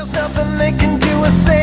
There's nothing they can do or say.